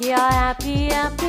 You're happy, happy